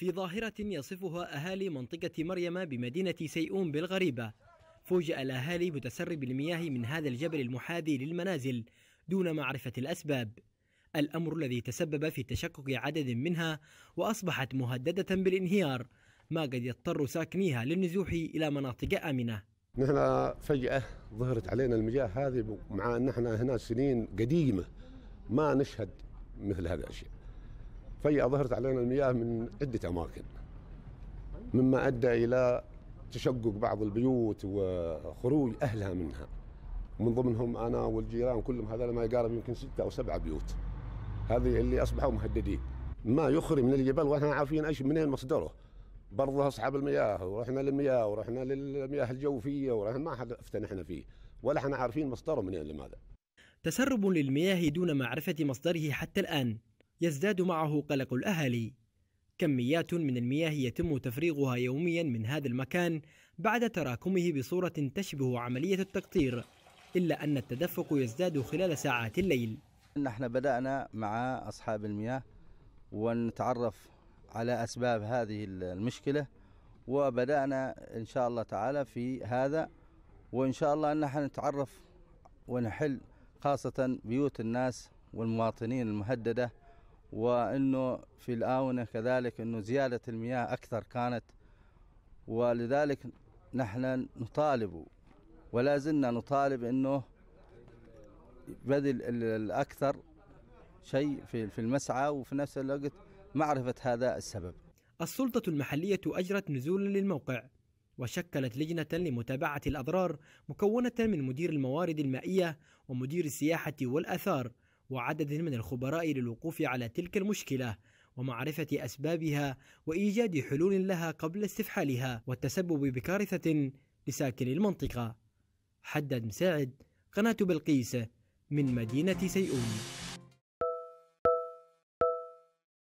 في ظاهرة يصفها أهالي منطقة مريم بمدينة سيئون بالغريبة. فوجئ الأهالي بتسرب المياه من هذا الجبل المحاذي للمنازل دون معرفة الأسباب. الأمر الذي تسبب في تشكك عدد منها وأصبحت مهددة بالانهيار ما قد يضطر ساكنيها للنزوح إلى مناطق آمنة. نحن فجأة ظهرت علينا المياه هذه مع أن إحنا هنا سنين قديمة ما نشهد مثل هذه الأشياء. فجأة ظهرت علينا المياه من عدة أماكن. مما أدى إلى تشقق بعض البيوت وخروج أهلها منها. من ضمنهم أنا والجيران كلهم هذول ما يقارب يمكن ستة أو سبعة بيوت. هذه اللي أصبحوا مهددين. ما يخرج من الجبل وإحنا عارفين إيش منين مصدره؟ برضه أصحاب المياه ورحنا للمياه ورحنا للمياه الجوفية ورحنا ما حد افتنحنا فيه. ولا إحنا عارفين مصدره منين لماذا؟ تسرب للمياه دون معرفة مصدره حتى الآن. يزداد معه قلق الأهالي. كميات من المياه يتم تفريغها يوميا من هذا المكان بعد تراكمه بصورة تشبه عملية التقطير إلا أن التدفق يزداد خلال ساعات الليل. نحن بدأنا مع أصحاب المياه ونتعرف على أسباب هذه المشكلة وبدأنا إن شاء الله تعالى في هذا وإن شاء الله أن نتعرف ونحل خاصة بيوت الناس والمواطنين المهددة وأنه في الآونة كذلك أنه زيادة المياه أكثر كانت ولذلك نحن نطالب ولا زلنا نطالب أنه بذل الأكثر شيء في المسعى وفي نفس الوقت معرفة هذا السبب. السلطة المحلية أجرت نزولا للموقع وشكلت لجنة لمتابعة الأضرار مكونة من مدير الموارد المائية ومدير السياحة والآثار وعدد من الخبراء للوقوف على تلك المشكلة ومعرفة أسبابها وإيجاد حلول لها قبل استفحالها والتسبب بكارثة لساكن المنطقة. حدد مساعد قناة بلقيس من مدينة سيئون.